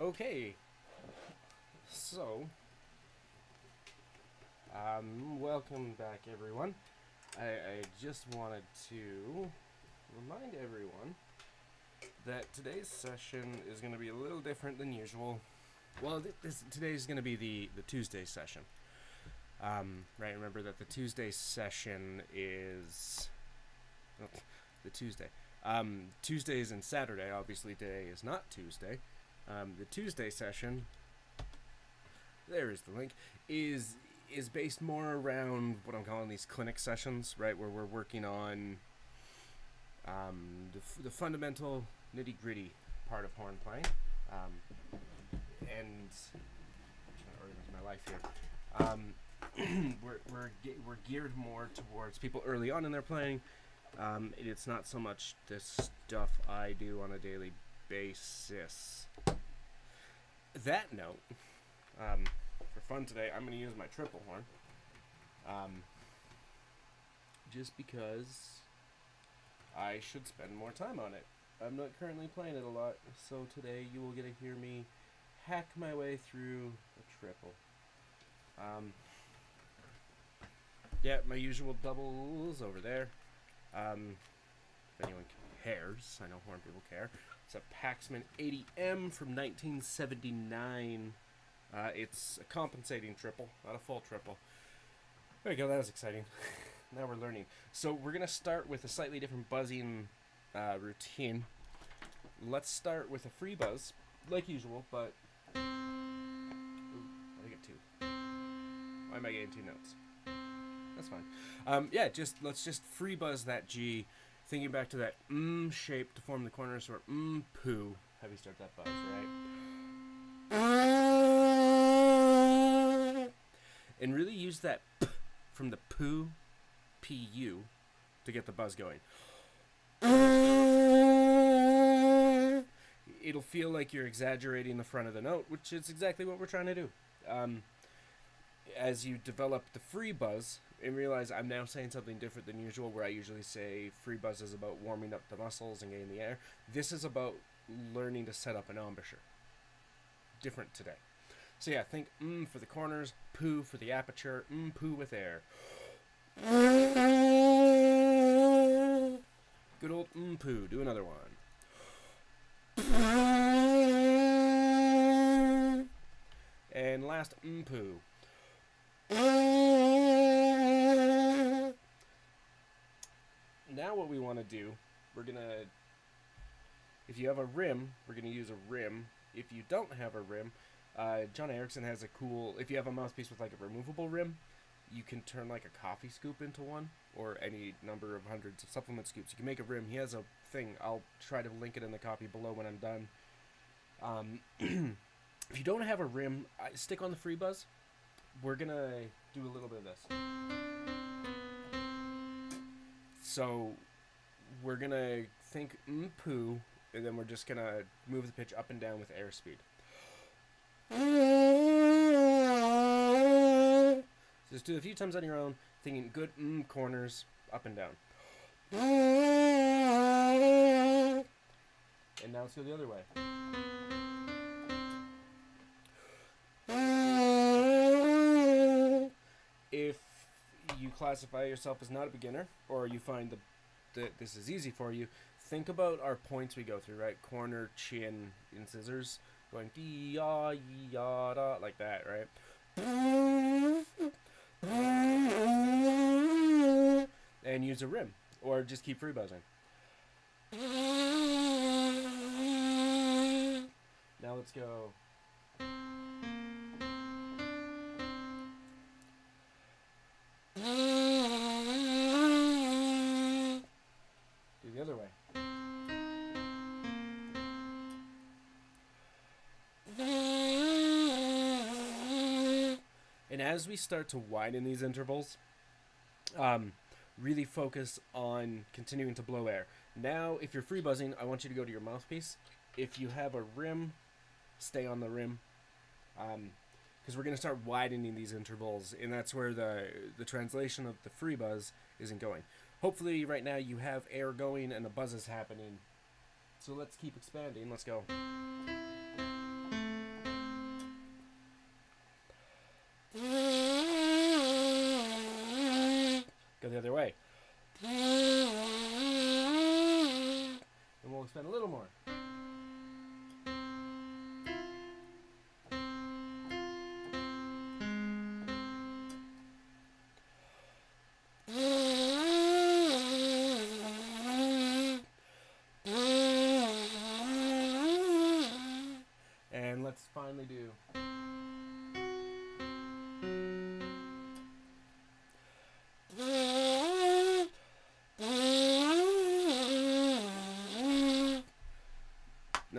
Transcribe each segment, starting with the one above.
Okay. So, um, welcome back, everyone. I, I just wanted to remind everyone that today's session is going to be a little different than usual. Well, th- this, today's going to be the, the Tuesday session. Um, right, remember that the Tuesday session is. oh, the Tuesday. Um, Tuesdays and Saturday, obviously, today is not Tuesday. Um, the Tuesday session, there is the link, is is based more around what I'm calling these clinic sessions, right, where we're working on um, the, the fundamental nitty gritty part of horn playing, um, and trying to organize my life here. Um, we're we're ge- we're geared more towards people early on in their playing. Um, it's not so much the stuff I do on a daily basis. That note, um, for fun today, I'm going to use my triple horn. Um, just because I should spend more time on it. I'm not currently playing it a lot, so today you will get to hear me hack my way through a triple. Um, yeah, my usual doubles over there. Um, if anyone cares, I know horn people care. It's a Paxman 80M from 1979. Uh, it's a compensating triple, not a full triple. There you go, that was exciting. now we're learning. So we're going to start with a slightly different buzzing uh, routine. Let's start with a free buzz, like usual, but... Ooh, I get two. Why am I getting two notes? That's fine. Um, yeah, just let's just free buzz that G, thinking back to that mm shape to form the corners or mm poo. Have you start that buzz, right? And really use that p from the poo, pu, to get the buzz going. It'll feel like you're exaggerating the front of the note, which is exactly what we're trying to do. Um, as you develop the free buzz and realize I'm now saying something different than usual, where I usually say free buzz is about warming up the muscles and getting the air. This is about learning to set up an embouchure. Different today. So yeah, think mm for the corners, poo for the aperture, mm poo with air. Good old mm poo. Do another one. And last mm poo. Now what we want to do, we're going to, if you have a rim, we're going to use a rim. If you don't have a rim, uh, John Ericson has a cool, if you have a mouthpiece with like a removable rim, you can turn like a coffee scoop into one, or any number of hundreds of supplement scoops. You can make a rim. He has a thing. I'll try to link it in the copy below when I'm done. Um, if you don't have a rim, stick on the free buzz. We're gonna do a little bit of this. So we're gonna think mm poo, and then we're just gonna move the pitch up and down with airspeed. Just do a few times on your own, thinking good mm corners up and down. And now let's go the other way. Classify yourself as not a beginner, or you find the, that this is easy for you, think about our points we go through, right? Corner, chin, and scissors, going ya ya da like that, right? And use a rim, or just keep free buzzing. Now let's go. As we start to widen these intervals, um, really focus on continuing to blow air. Now, if you're free buzzing, I want you to go to your mouthpiece. If you have a rim, stay on the rim. Um, because we're going to start widening these intervals, and that's where the the translation of the free buzz isn't going. Hopefully, right now you have air going and the buzz is happening. So let's keep expanding. Let's go. The other way. And we'll expand a little more. And let's finally do.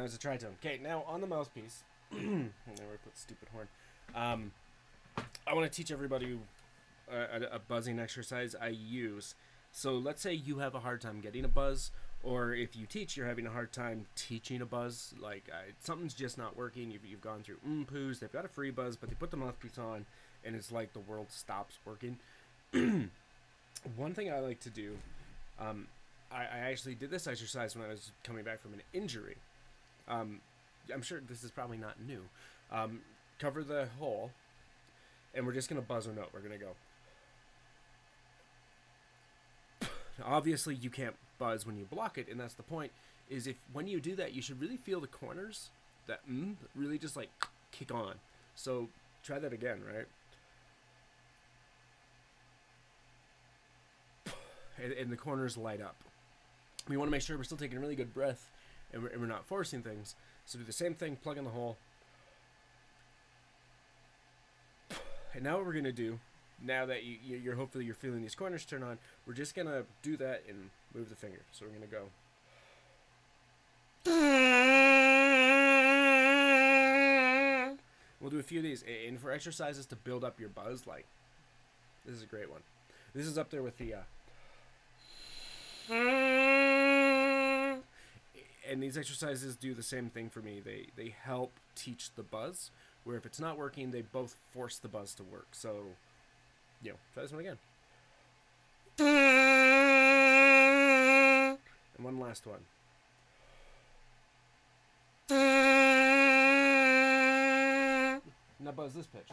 It's a tritone. Okay, now on the mouthpiece. then we put stupid horn. Um, I want to teach everybody a, a, a buzzing exercise I use. So let's say you have a hard time getting a buzz, or if you teach, you're having a hard time teaching a buzz. Like I, something's just not working. You've, you've gone through poos. They've got a free buzz, but they put the mouthpiece on, and it's like the world stops working. One thing I like to do, um, I, I actually did this exercise when I was coming back from an injury. Um, I'm sure this is probably not new. Um, cover the hole, and we're just gonna buzz a note. We're gonna go. Obviously, you can't buzz when you block it, and that's the point. Is if when you do that, you should really feel the corners that mm, really just like kick on. So try that again, right? And, and the corners light up. We want to make sure we're still taking a really good breath and we're, and we're not forcing things. So do the same thing, plug in the hole. And now what we're gonna do, now that you, you- you're hopefully you're feeling these corners turn on, we're just gonna do that and move the finger. So we're gonna go. We'll do a few of these, and for exercises to build up your buzz, like this is a great one. This is up there with the. Uh, and these exercises do the same thing for me. They they help teach the buzz. Where if it's not working, they both force the buzz to work. So, you know, try this one again. And one last one. Now buzz this pitch.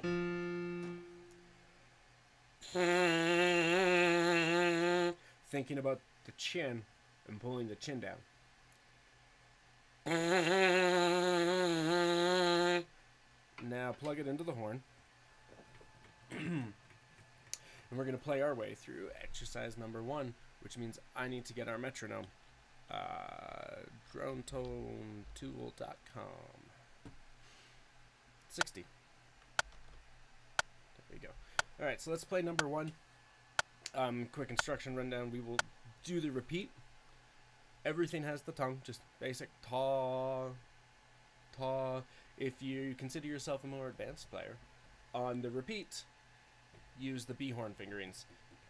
Thinking about the chin and pulling the chin down. Now plug it into the horn. and we're going to play our way through exercise number one, which means I need to get our metronome. Uh, DroneToneTool.com. 60. There we go. Alright, so let's play number one. Um, quick instruction rundown. We will do the repeat. Everything has the tongue, just basic ta, ta. If you consider yourself a more advanced player, on the repeat, use the B horn fingerings.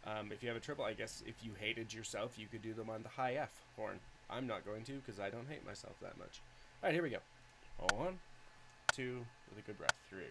Um, if you have a triple, I guess if you hated yourself, you could do them on the high F horn. I'm not going to because I don't hate myself that much. All right, here we go. One, two, with a good breath. Three.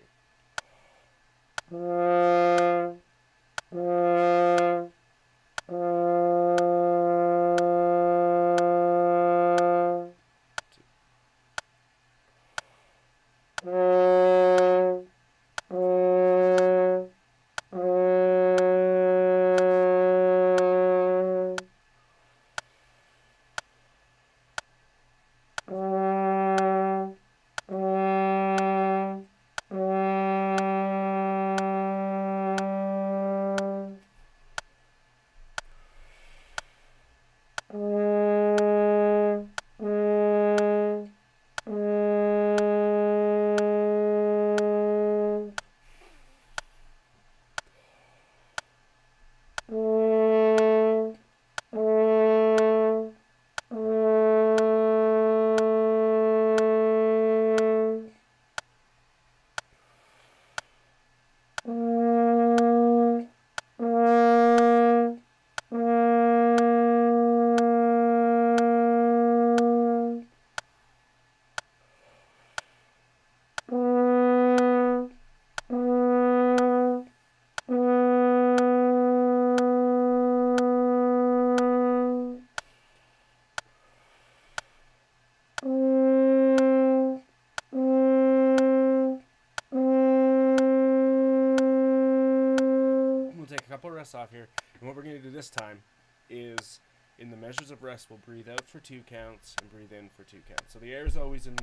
This time is in the measures of rest, we'll breathe out for two counts and breathe in for two counts. So the air is always in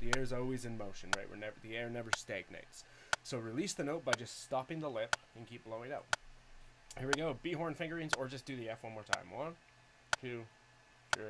the air is always in motion, right? We're never the air never stagnates. So release the note by just stopping the lip and keep blowing out. Here we go. B horn fingerings, or just do the F one more time. One, two, three.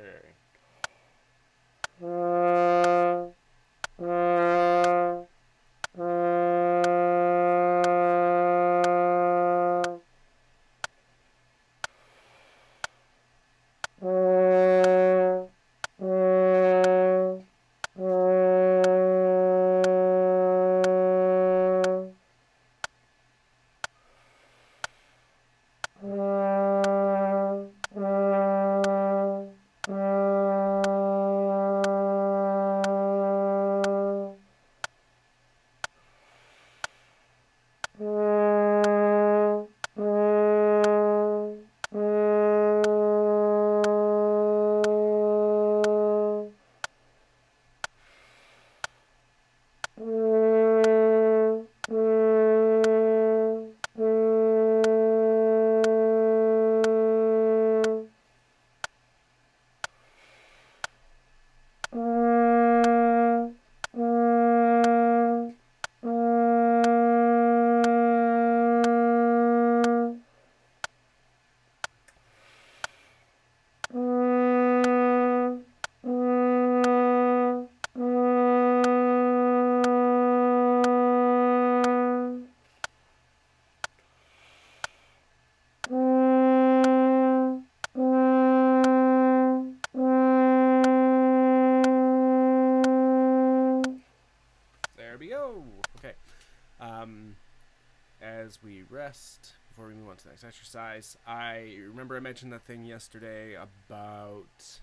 Exercise, I remember I mentioned that thing yesterday about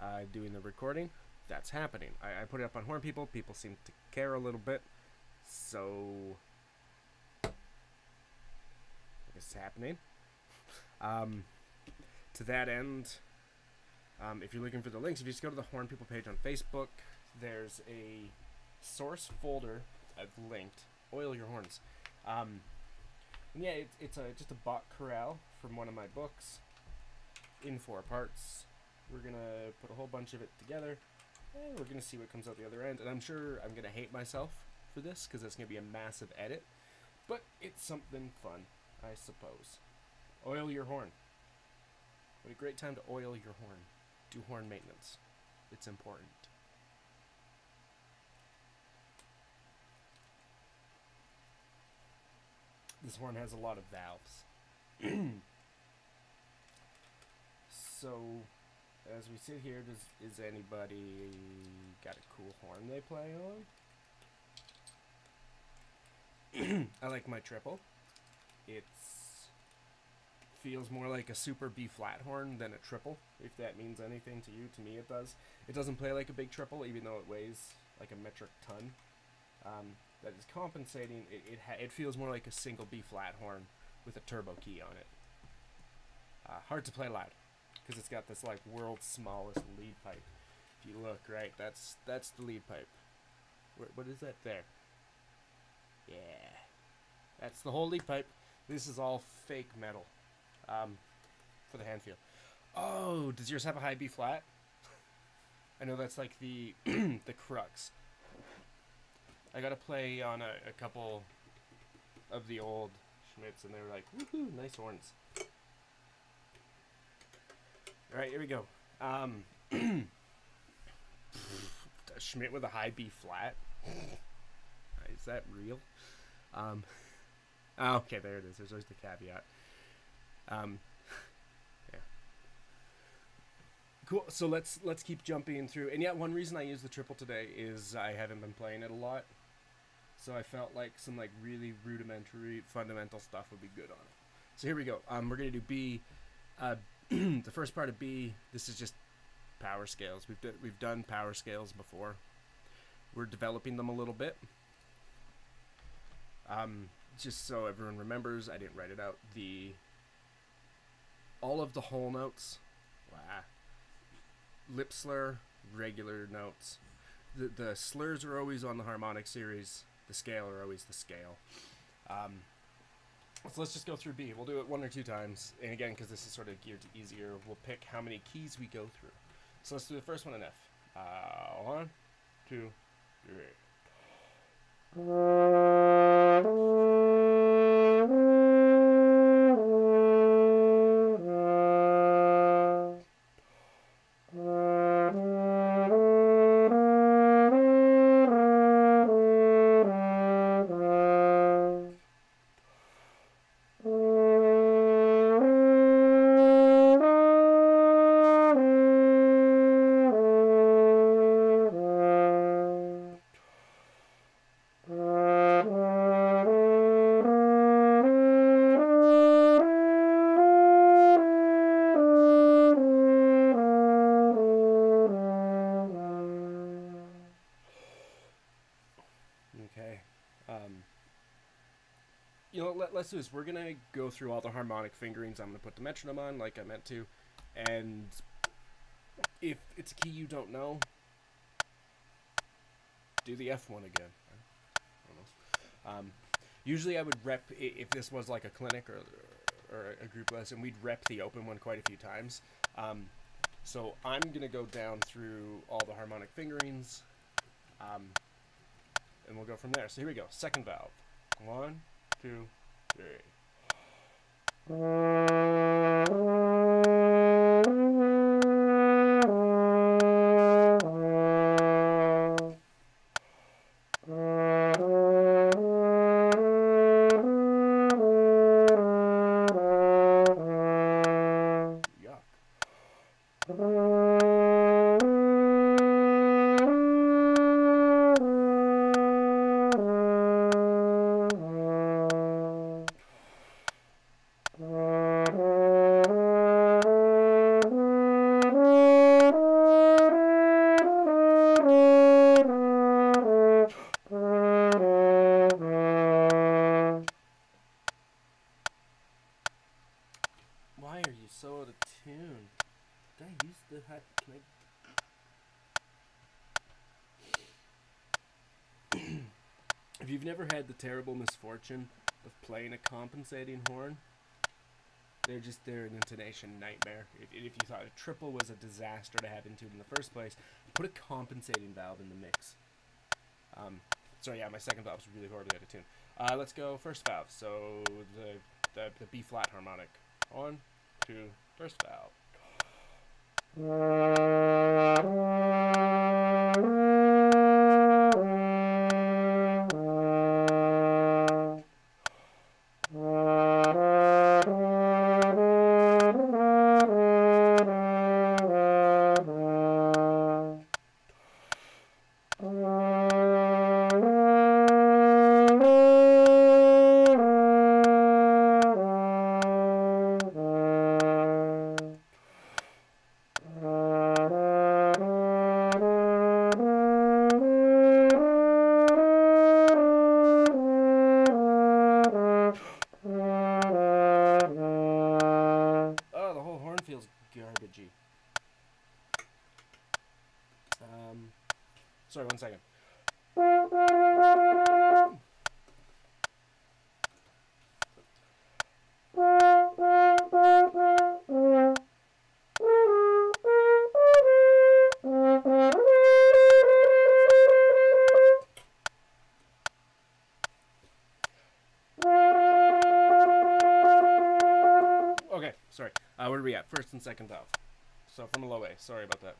uh, doing the recording. That's happening. I, I put it up on Horn People. People seem to care a little bit, so it's happening. Um, to that end, um, if you're looking for the links, if you just go to the Horn People page on Facebook, there's a source folder I've linked. Oil your horns. Um, yeah, it's it's a just a Bach chorale from one of my books in four parts. We're gonna put a whole bunch of it together, and we're gonna see what comes out the other end. And I'm sure I'm gonna hate myself for this because it's gonna be a massive edit, but it's something fun, I suppose. Oil your horn. What a great time to oil your horn. Do horn maintenance. It's important. This horn has a lot of valves. so, as we sit here, does is anybody got a cool horn they play on? I like my triple. It's feels more like a super B flat horn than a triple, if that means anything to you. To me, it does. It doesn't play like a big triple, even though it weighs like a metric ton. Um, that is compensating. It it, it feels more like a single B flat horn with a turbo key on it. Uh, hard to play loud because it's got this like world's smallest lead pipe. If you look right, that's that's the lead pipe. Where, what is that there? Yeah, that's the whole lead pipe. This is all fake metal um, for the hand feel. Oh, does yours have a high B flat? I know that's like the the crux. I got to play on a, a couple of the old Schmidts, and they were like, "Woohoo, nice horns." All right, here we go. Um, Schmidt with a high B flat. is that real? Um, oh, okay, there it is. There's always the caveat. Um, yeah. Cool. So let's let's keep jumping through. And yeah, one reason I use the triple today is I haven't been playing it a lot, so I felt like some like really rudimentary, fundamental stuff would be good on it. So here we go. Um, we're gonna do B. Uh, the first part of B. This is just power scales. We've d- we've done power scales before. We're developing them a little bit. Um, just so everyone remembers, I didn't write it out. The all of the whole notes, lip slur, regular notes. The the slurs are always on the harmonic series. The scale are always the scale. Um, So let's just go through B. We'll do it one or two times. And again, because this is sort of geared to easier, we'll pick how many keys we go through. So let's do the first one in F. Uh, one, two, three. Let's do this. We're gonna go through all the harmonic fingerings. I'm gonna put the metronome on, like I meant to, and if it's a key you don't know, do the F one again. I. Um, usually, I would rep if this was like a clinic or or a group lesson, we'd rep the open one quite a few times. Um, so I'm gonna go down through all the harmonic fingerings. Um, and we'll go from there. So here we go. Second valve. One, two, three. Mm. Terrible misfortune of playing a compensating horn, they're just they're an intonation nightmare. If, if you thought a triple was a disaster to have into in the first place, put a compensating valve in the mix. Um, so yeah, my second valve was really horribly out of tune. Uh, let's go first valve. So the the, the B flat harmonic. One, two, first valve. Second valve. So from a low A. Sorry about that.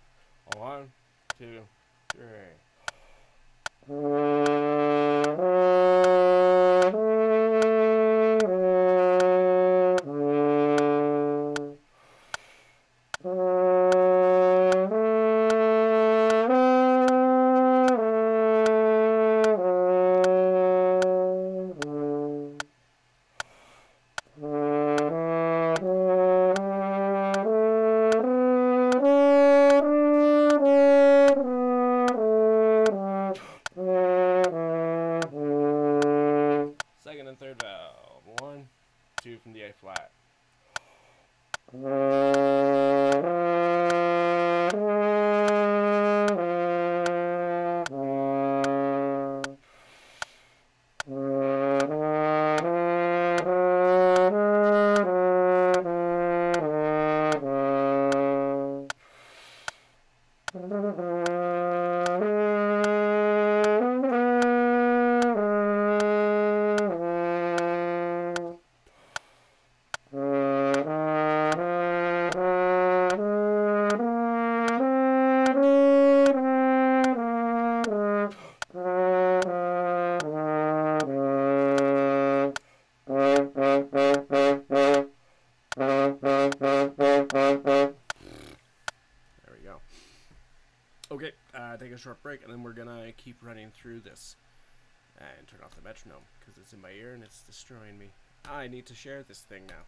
Short break, and then we're gonna keep running through this. And turn off the metronome, because it's in my ear and it's destroying me. I need to share this thing now.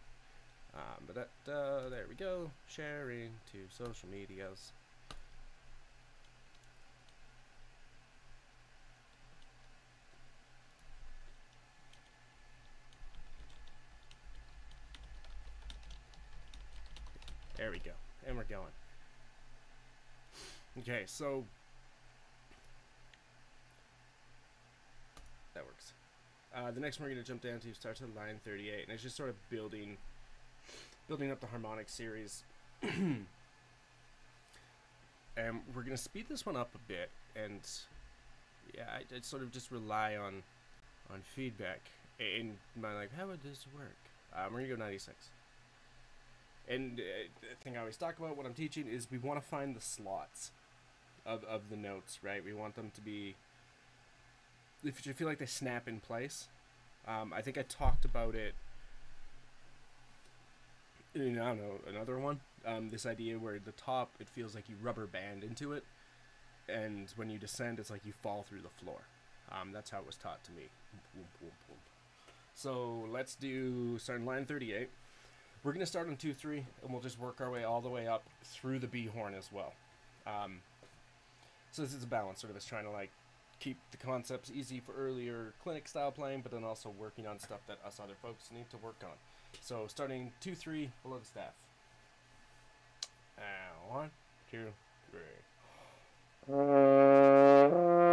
Um, but that, uh, there we go. Sharing to social medias. There we go. And we're going. Okay, so that works. Uh, the next one we're gonna jump down to starts at line 38, and it's just sort of building, building up the harmonic series. and we're gonna speed this one up a bit, and yeah, I, I sort of just rely on, on feedback and my like, how would this work? Um, we're gonna go 96. And uh, the thing I always talk about when I'm teaching is we want to find the slots of, of the notes, right? We want them to be, if you feel like they snap in place. Um, I think I talked about it in, I don't know, another one. Um, this idea where the top, it feels like you rubber band into it. And when you descend, it's like you fall through the floor. Um, that's how it was taught to me. So let's do, starting line 38. We're going to start on 2 3, and we'll just work our way all the way up through the B horn as well. Um, so this is a balance, sort of as trying to like keep the concepts easy for earlier clinic style playing, but then also working on stuff that us other folks need to work on. So starting 2 3 below the staff. And one, two, three.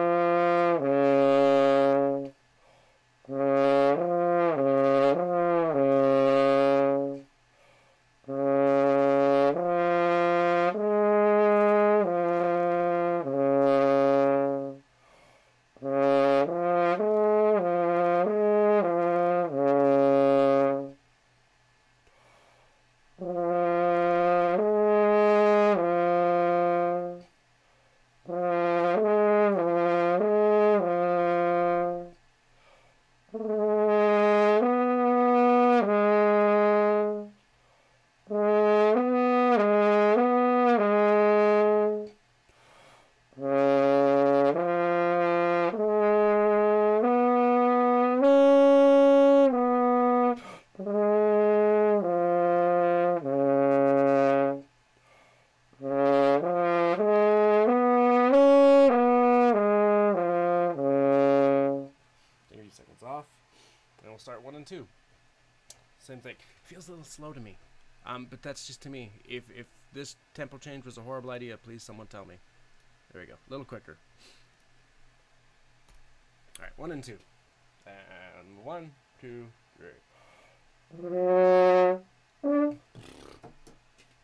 two. Same thing. Feels a little slow to me, um, but that's just to me. If if this tempo change was a horrible idea, please someone tell me. There we go. A little quicker. All right, one and two, and one, two, three.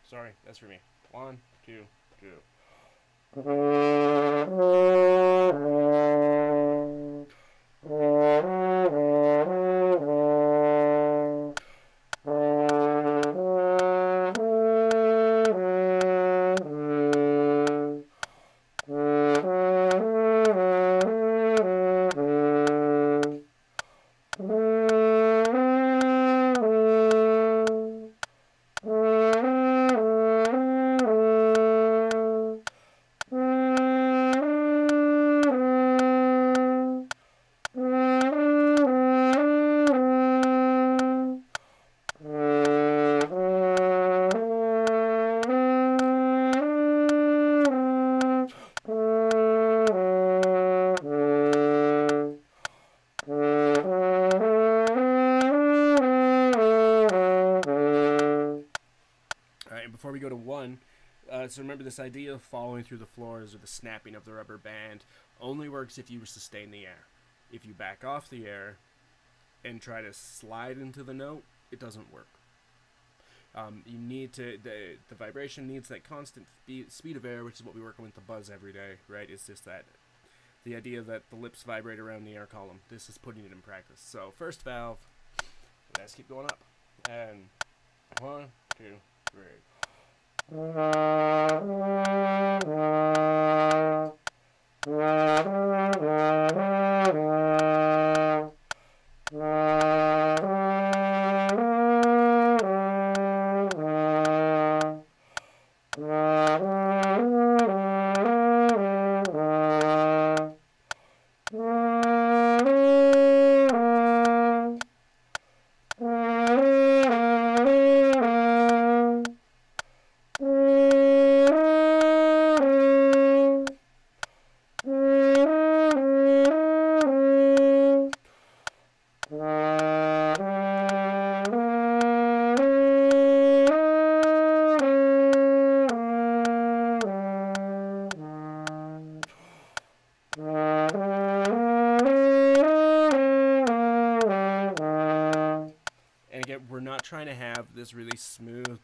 Sorry, that's for me. One, two, two. Uh, so remember this idea of following through the floors or the snapping of the rubber band only works if you sustain the air. If you back off the air and try to slide into the note, it doesn't work. Um, you need to the the vibration needs that constant speed, of air, which is what we work with the buzz every day, right? It's just that the idea that the lips vibrate around the air column. This is putting it in practice. So first valve, let's keep going up, and one, two, three. And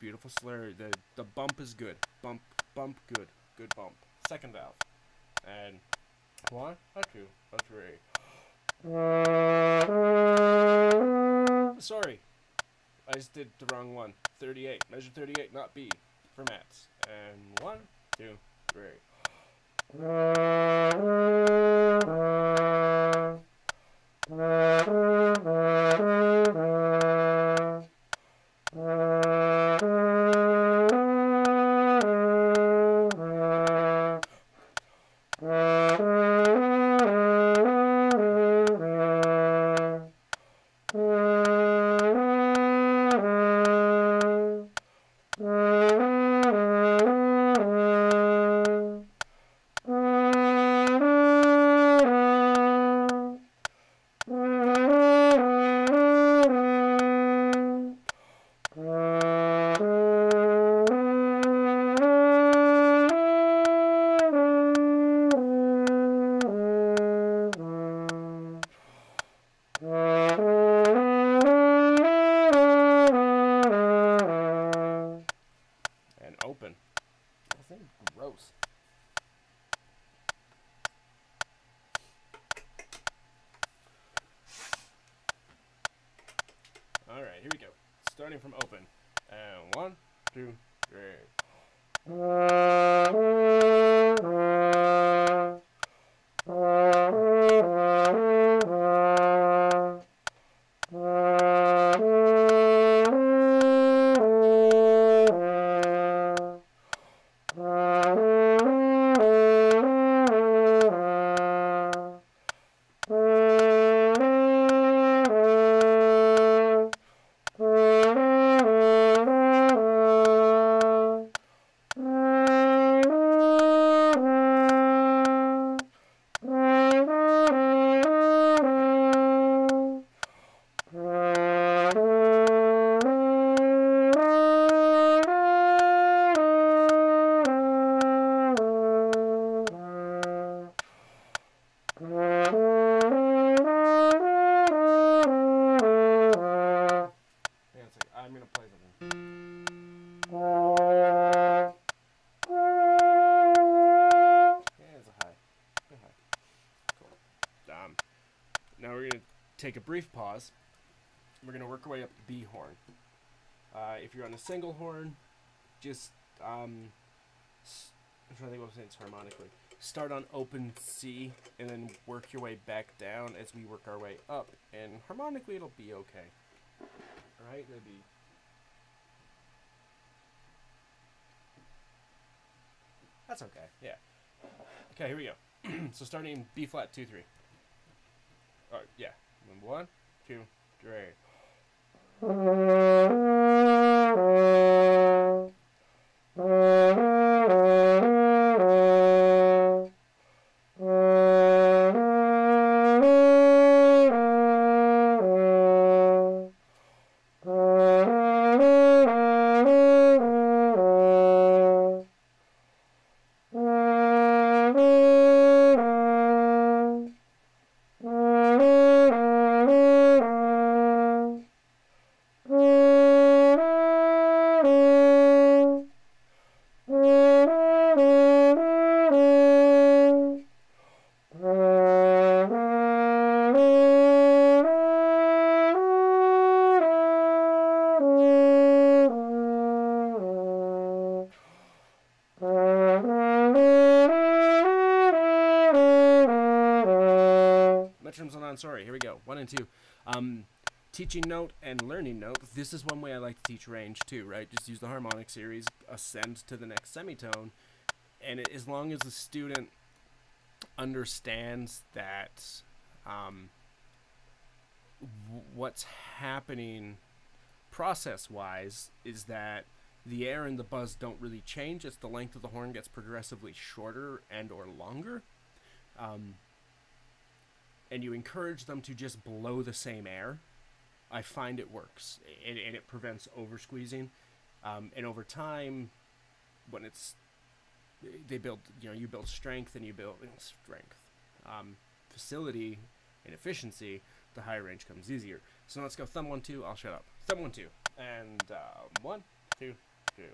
beautiful slur. The the bump is good. Bump, bump, good. Good bump. Second valve. And one, a two, a three. Sorry. I just did the wrong one. 38. Measure 38, not B for maths. And one, two, three. Brief pause. We're gonna work our way up the B horn. Uh, if you're on a single horn, just um, I'm trying to think what I'm saying it's harmonically. Start on open C and then work your way back down as we work our way up, and harmonically it'll be okay. All right, it'll be That's okay. Yeah. Okay, here we go. so starting B flat two three. All right, yeah. And One, two, three. sorry. Here we go. One and two. Um, teaching note and learning note. This is one way I like to teach range too, right? Just use the harmonic series, ascend to the next semitone, and it, as long as the student understands that um, what's happening process wise is that the air and the buzz don't really change. It's the length of the horn gets progressively shorter and or longer. Um, and you encourage them to just blow the same air. I find it works, and, and it prevents over squeezing. Um, and over time, when it's they build, you know, you build strength and you build strength, um, facility, and efficiency. The higher range comes easier. So let's go thumb one two. I'll shut up. Thumb one two, and uh, one two check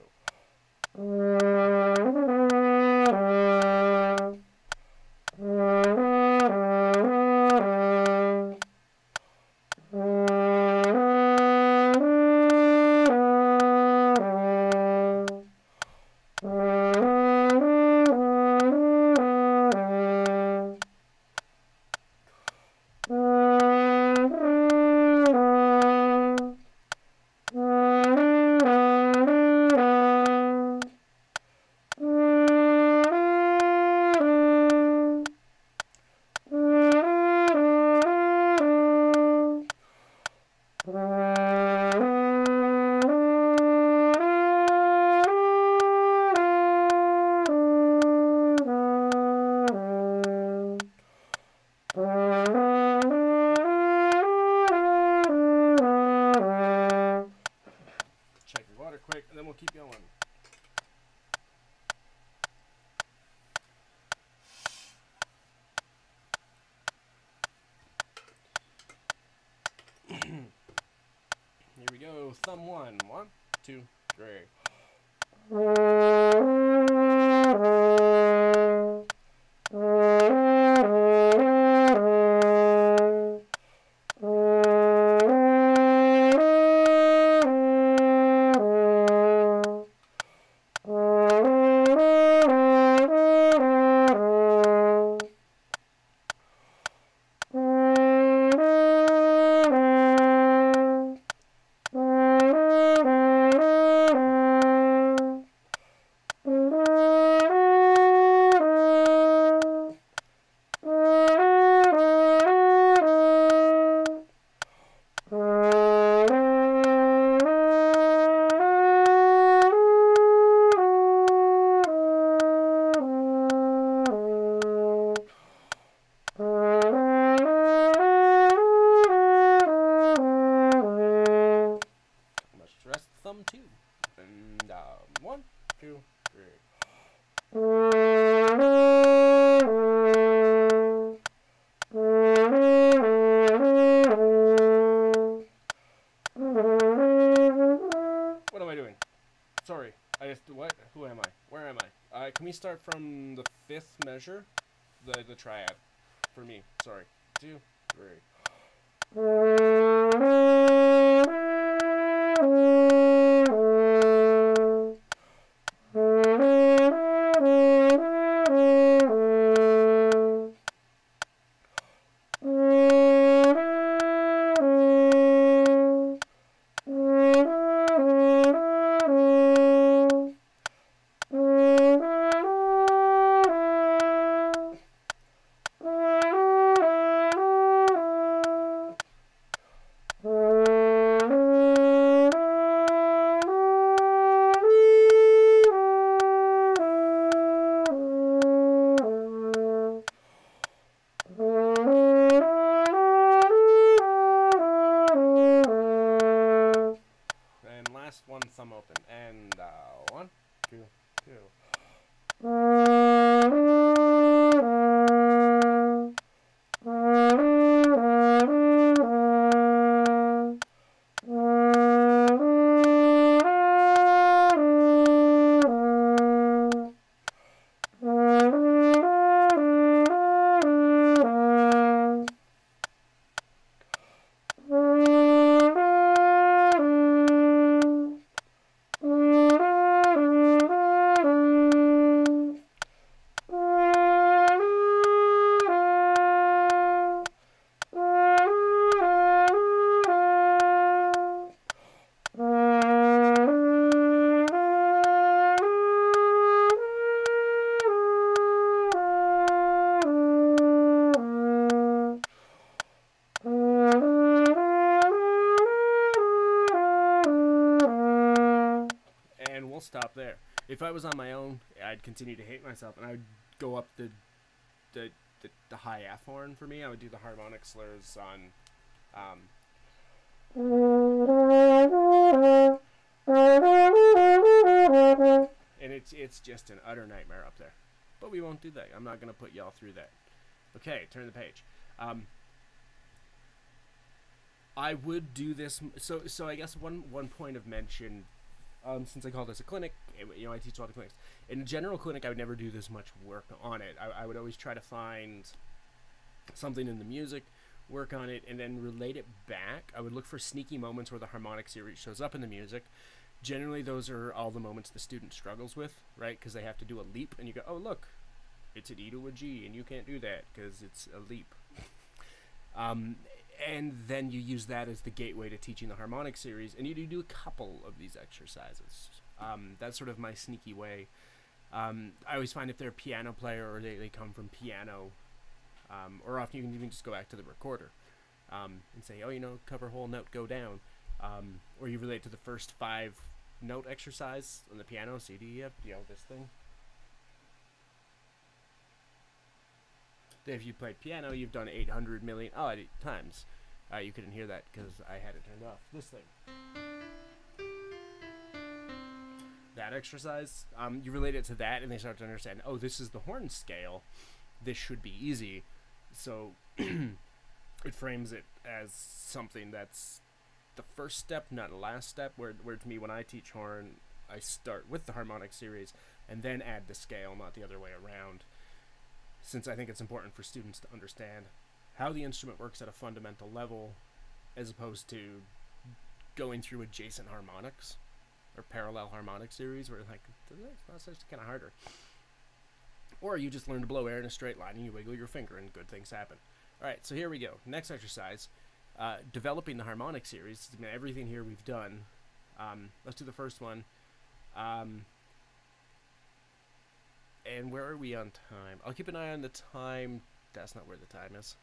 the the triad, for me? Sorry. Two, three. there. If I was on my own, I'd continue to hate myself, and I would go up the the the, the high F horn for me. I would do the harmonic slurs on. Um, and it's it's just an utter nightmare up there. But we won't do that. I'm not gonna put y'all through that. Okay, turn the page. Um, I would do this. So so I guess one one point of mention, um, since I call this a clinic, eh, you know, I teach a lot of clinics. In a general clinic, I would never do this much work on it. I, I would always try to find something in the music, work on it, and then relate it back. I would look for sneaky moments where the harmonic series shows up in the music. Generally, those are all the moments the student struggles with, right? Because they have to do a leap, and you go, "Oh, look, it's an E to a G, and you can't do that because it's a leap." um, and then you use that as the gateway to teaching the harmonic series, and you do a couple of these exercises. Um, that's sort of my sneaky way. Um, I always find if they're a piano player or they, they come from piano, um, or often you can even just go back to the recorder um, and say, oh, you know, cover whole note, go down. Um, or you relate to the first five note exercise on the piano, C, D, E, F, you know, this thing. If you played piano, you've done 800 million oh, times. Uh, you couldn't hear that because I had it turned off. This thing. That exercise, um, you relate it to that, and they start to understand. Oh, this is the horn scale. This should be easy. So it frames it as something that's the first step, not the last step. Where, where to me, when I teach horn, I start with the harmonic series and then add the scale, not the other way around since I think it's important for students to understand how the instrument works at a fundamental level as opposed to going through adjacent harmonics or parallel harmonic series where like that's just kind of harder? Or you just learn to blow air in a straight line and you wiggle your finger and good things happen. All right so here we go. Next exercise. Uh, developing the harmonic series. I mean, everything here we've done. Um, let's do the first one. Um, and where are we on time? I'll keep an eye on the time. That's not where the time is.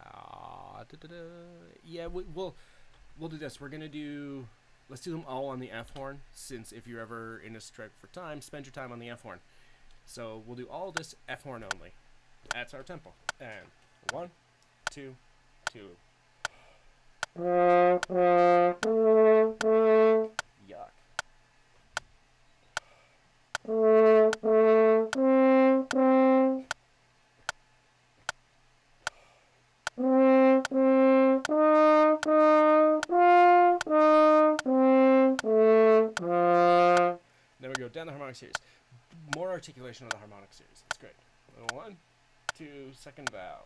Uh, da -da -da. Yeah, we, we'll we'll do this. We're gonna do. Let's do them all on the F horn, since if you're ever in a stripe for time, spend your time on the F horn. So we'll do all this F horn only. That's our tempo. And one, two, two. down harmonic series. More articulation of the harmonic series. That's great. One, two, second valve.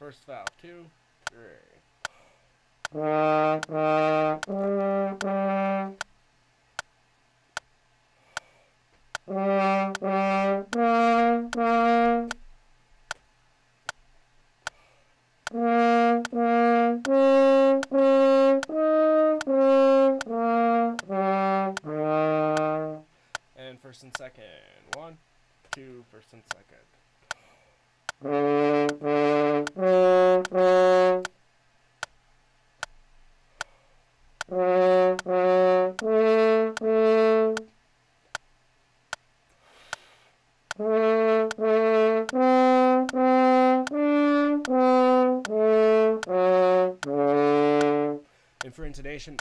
First valve, two, three. And first and second. One, two, first and second.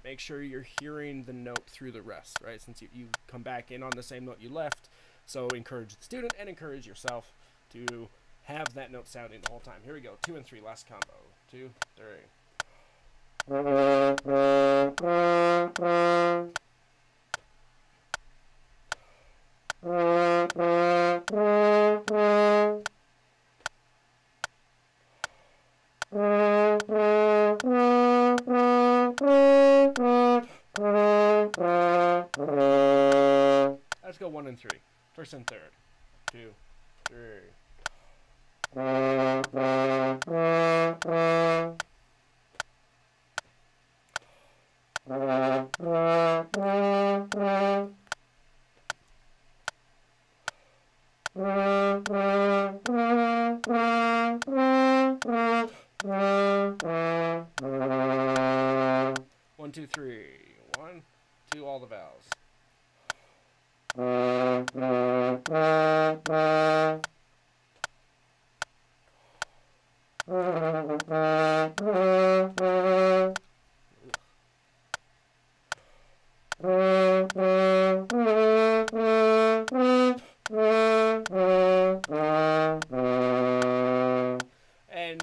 Make sure you're hearing the note through the rest, right? Since you, you come back in on the same note you left. So encourage the student and encourage yourself to have that note sounding the whole time. Here we go. Two and three, last combo. Two, three. And three. First and third. Two, three. One, two, three. One, two, all the valves. And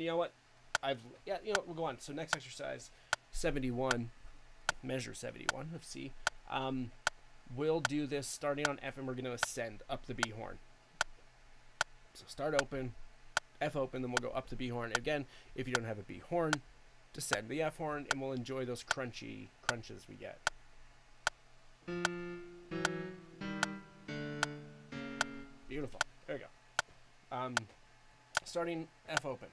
you know what? I've yeah, you know? We'll go on. So next exercise, seventy-one, measure seventy-one of C. Um, we'll do this starting on F, and we're going to ascend up the B horn. So start open, F open, then we'll go up the B horn. Again, if you don't have a B horn, descend the F horn, and we'll enjoy those crunchy crunches we get. Beautiful. There we go. Um, starting F open.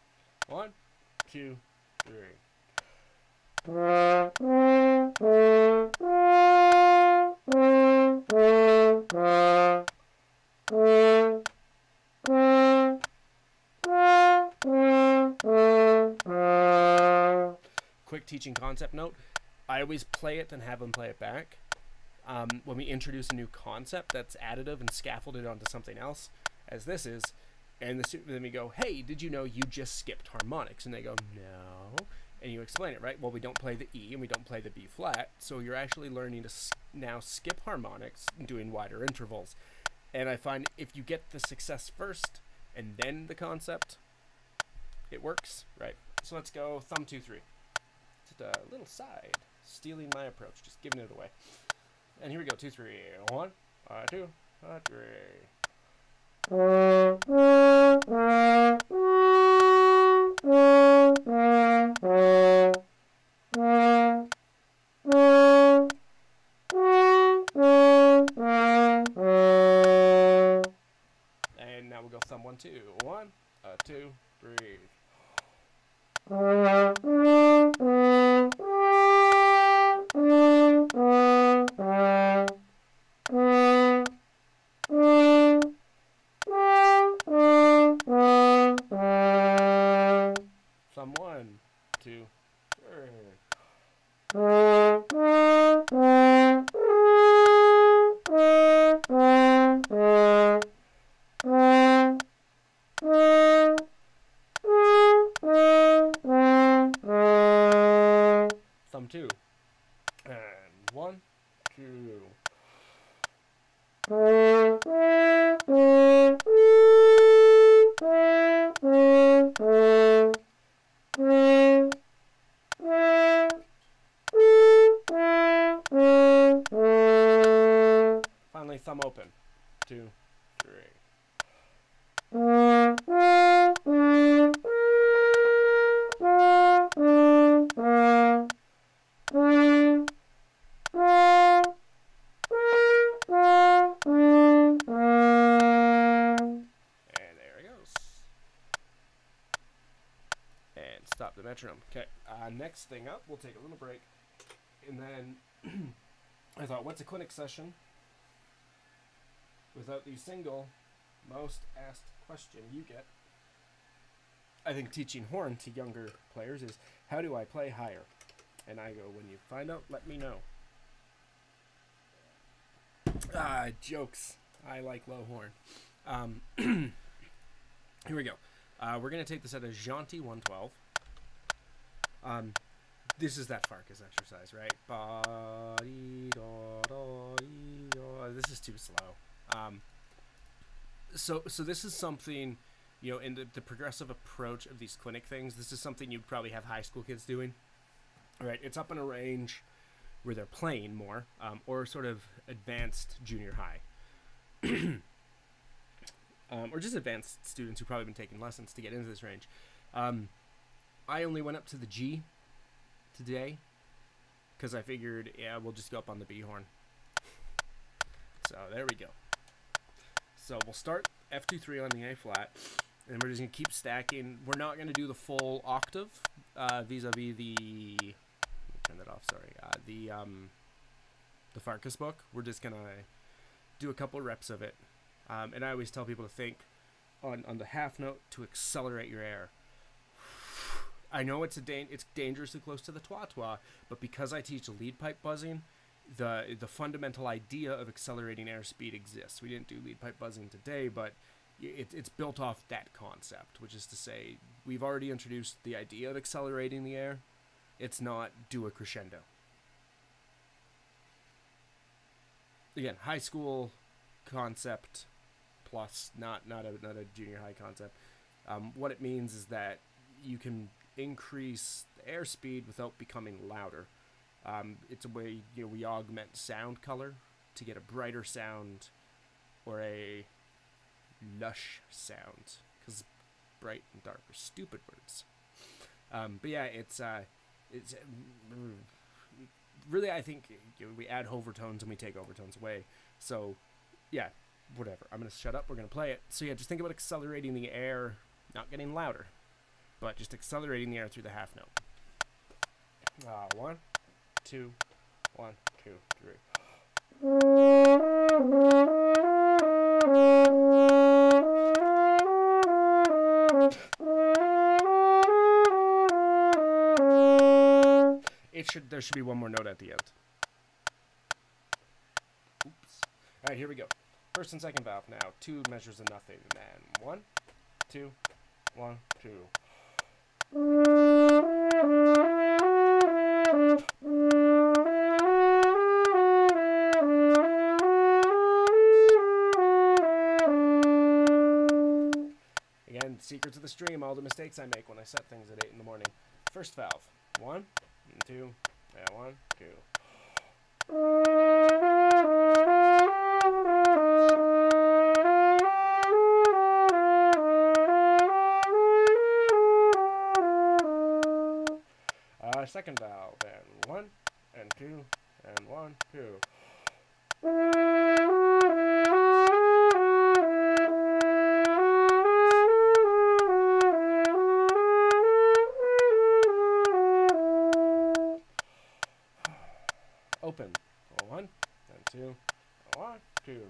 One, two, three. Quick teaching concept note. I always play it and have them play it back. Um, when we introduce a new concept that's additive and scaffolded onto something else, as this is, and the then we go, "Hey, did you know you just skipped harmonics?" And they go, "No." And you explain it, right? Well, we don't play the E and we don't play the B flat, so you're actually learning to now skip harmonics and doing wider intervals. And I find if you get the success first and then the concept, it works, right? So let's go thumb two three. Just a little side, stealing my approach, just giving it away. And here we go, two three, one, uh, two, uh, three. Two, one, uh, two, next thing up, we'll take a little break. And then I thought, what's a clinic session without the single most asked question you get? I think teaching horn to younger players is how do I play higher? And I go, when you find out, let me know. Ah, jokes. I like low horn. Um, here we go. Uh, we're going to take this at a jaunty 112. Um, this is that Farkas exercise, right? This is too slow. Um, so, so this is something, you know, in the, the progressive approach of these clinic things, this is something you'd probably have high school kids doing. Right? It's up in a range where they're playing more, um, or sort of advanced junior high. um, or just advanced students who've probably been taking lessons to get into this range. Um, I only went up to the G today because I figured, yeah, we'll just go up on the B horn. So there we go. So we'll start F2 3 on the A flat, and we're just gonna keep stacking. We're not gonna do the full octave uh, vis-a-vis the. Let me turn that off. Sorry. Uh, the um, the Farkas book. We're just gonna do a couple reps of it, um, and I always tell people to think on on the half note to accelerate your air. I know it's a da- it's dangerously close to the twa twa, but because I teach lead pipe buzzing, the the fundamental idea of accelerating airspeed exists. We didn't do lead pipe buzzing today, but it, it's built off that concept, which is to say, we've already introduced the idea of accelerating the air. It's not do a crescendo. Again, high school concept plus, not not a not a junior high concept. Um, what it means is that you can increase the airspeed without becoming louder. Um, it's a way you know we augment sound color to get a brighter sound or a lush sound because bright and dark are stupid words. Um, but yeah, it's uh, it's really I think you know, we add overtones and we take overtones away. So yeah, whatever. I'm gonna shut up. We're gonna play it. So yeah, just think about accelerating the air, not getting louder, but just accelerating the air through the half note. Uh, one, two, one, two, three. It should there should be one more note at the end. Oops. Alright, here we go. First and second valve now. Two measures of nothing. And then one, two, one, two. Again, secrets of the stream, all the mistakes I make when I set things at 8 in the morning. First valve. One, two, and one, two. Second valve, and one, and two, and one, two. Open. One, and two, one, two.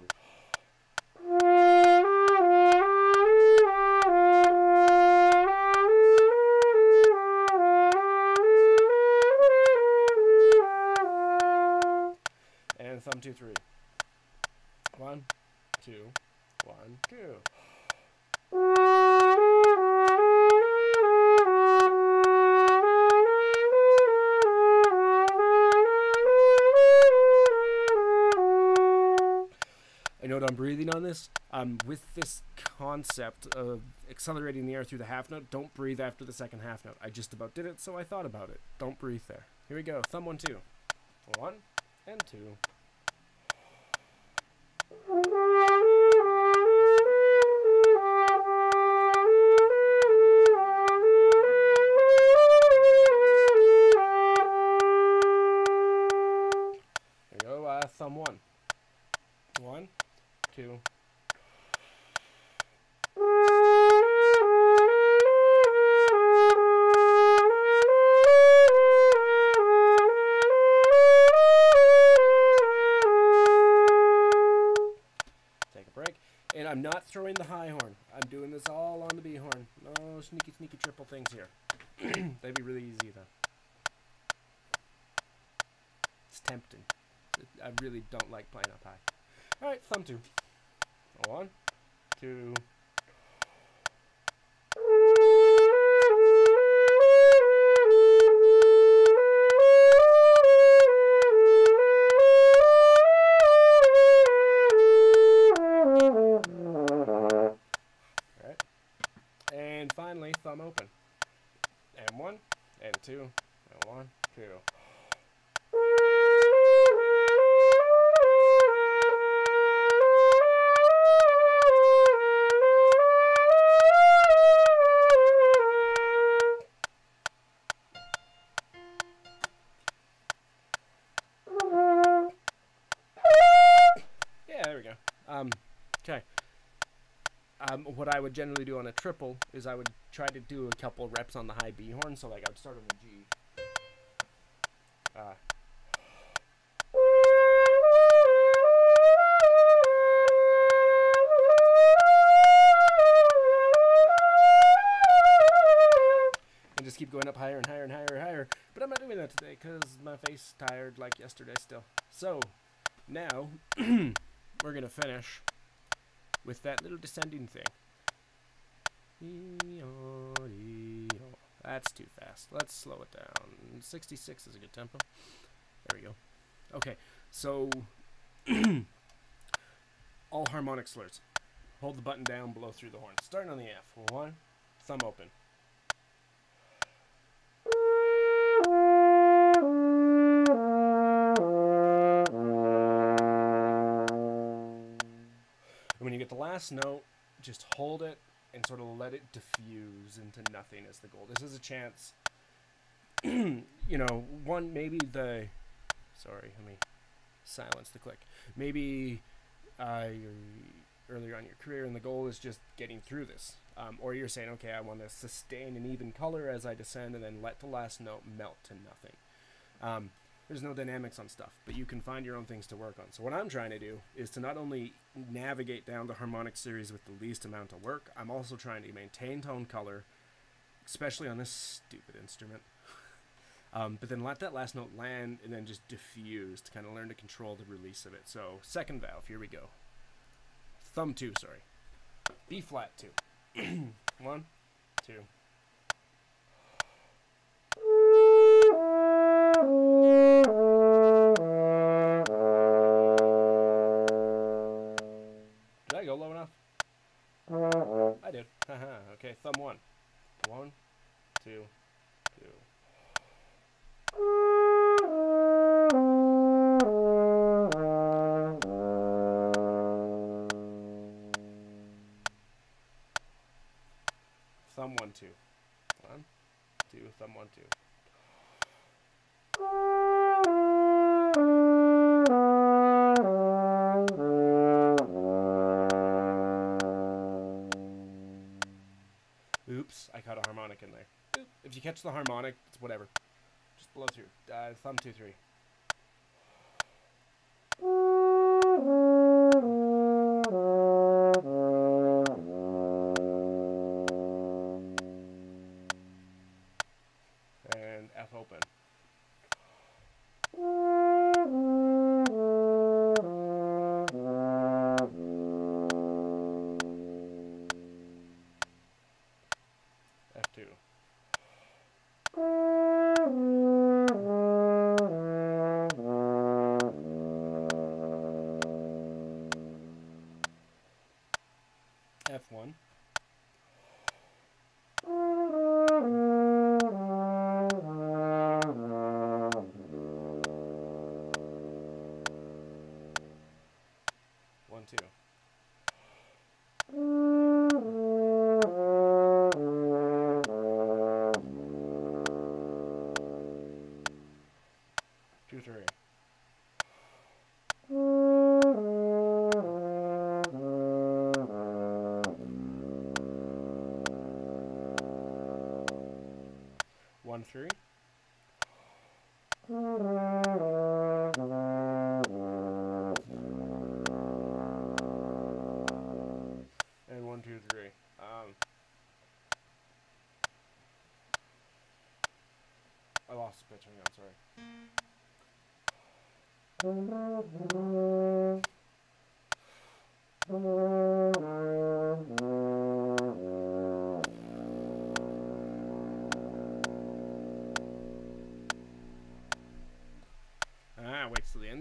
This. Um, with this concept of accelerating the air through the half note, don't breathe after the second half note. I just about did it, so I thought about it. Don't breathe there. Here we go. Thumb one, two. One and two. Things here. That'd be really easy, though. It's tempting. I really don't like playing up high. Alright, thumb two. One, two. Would generally do on a triple is I would try to do a couple reps on the high B horn. So like I would start on the G. Uh, and just keep going up higher and higher and higher and higher. But I'm not doing that today because my face tired like yesterday still. So now we're gonna finish with that little descending thing. That's too fast. Let's slow it down. 66 is a good tempo. There we go. Okay, so all harmonic slurs. Hold the button down, blow through the horn. Starting on the F. One, thumb open. And when you get the last note, just hold it and sort of let it diffuse into nothing as the goal. This is a chance, you know, one, maybe the, sorry, let me silence the click. Maybe uh, earlier on your career and the goal is just getting through this. Um, or you're saying, okay, I want to sustain an even color as I descend and then let the last note melt to nothing. Um, there's no dynamics on stuff, but you can find your own things to work on. So what I'm trying to do is to not only navigate down the harmonic series with the least amount of work, I'm also trying to maintain tone color, especially on this stupid instrument. um, but then let that last note land and then just diffuse to kind of learn to control the release of it. So second valve, here we go. Thumb two, sorry. B flat two. One, two. Did I go low enough? I did. Okay, thumb one. One. Catch the harmonic, it's whatever. Just blow through. Uh, thumb two, three. One,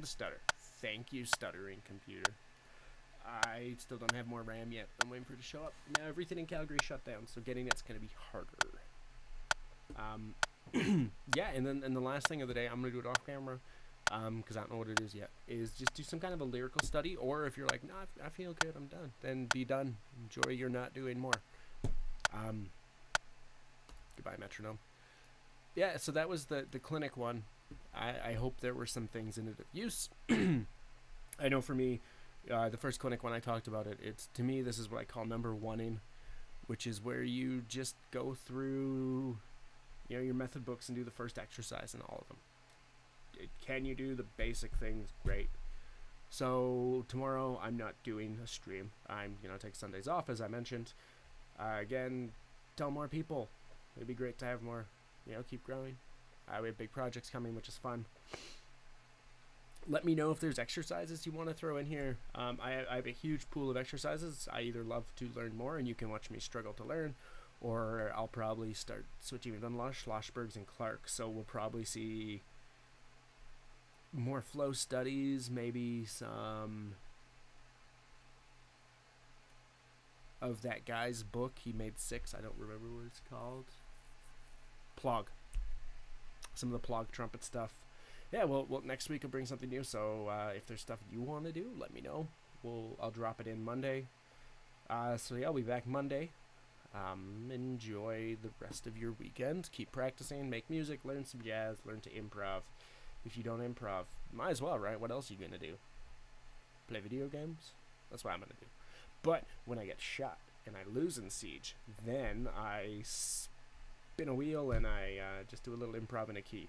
the to stutter. Thank you, stuttering computer. I still don't have more RAM yet. I'm waiting for it to show up. Now everything in Calgary shut down, so getting it's gonna be harder. Um, yeah, and then and the last thing of the day, I'm gonna do it off camera, um, because I don't know what it is yet. Is just do some kind of a lyrical study, or if you're like, no, I, I feel good, I'm done. Then be done. Enjoy your not doing more. Um, goodbye, metronome. Yeah, so that was the the clinic one. I, I hope there were some things in it of use. I know for me, uh, the first clinic when I talked about it, it's to me this is what I call number oneing, which is where you just go through, you know, your method books and do the first exercise in all of them. It, can you do the basic things? Great. So tomorrow I'm not doing a stream. I'm you know take Sundays off as I mentioned. Uh, again, tell more people. It'd be great to have more. You know, keep growing. Uh, we have big projects coming, which is fun let me know if there's exercises you want to throw in here. Um, I, I, have a huge pool of exercises. I either love to learn more, and you can watch me struggle to learn, or I'll probably start switching with Unlush, Schlossbergs, and Clarke. So we'll probably see more flow studies, maybe some of that guy's book. He made six. I don't remember what it's called. Plog. Some of the Plog trumpet stuff yeah, well, well, next week I'll bring something new. So uh, if there's stuff you want to do, let me know. We'll I'll drop it in Monday. Uh, so yeah, I'll be back Monday. Um, enjoy the rest of your weekend. Keep practicing, make music, learn some jazz, learn to improv. If you don't improv, might as well, right? What else are you gonna do? Play video games? That's what I'm gonna do. But when I get shot and I lose in siege, then I spin a wheel and I uh, just do a little improv in a key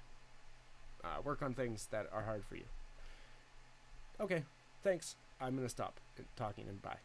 uh, work on things that are hard for you. Okay, thanks. I'm going to stop talking and bye.